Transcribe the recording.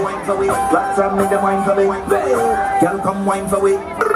wine for me, we. Black from me, them wine for me. Girl, come wine for we.